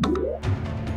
Música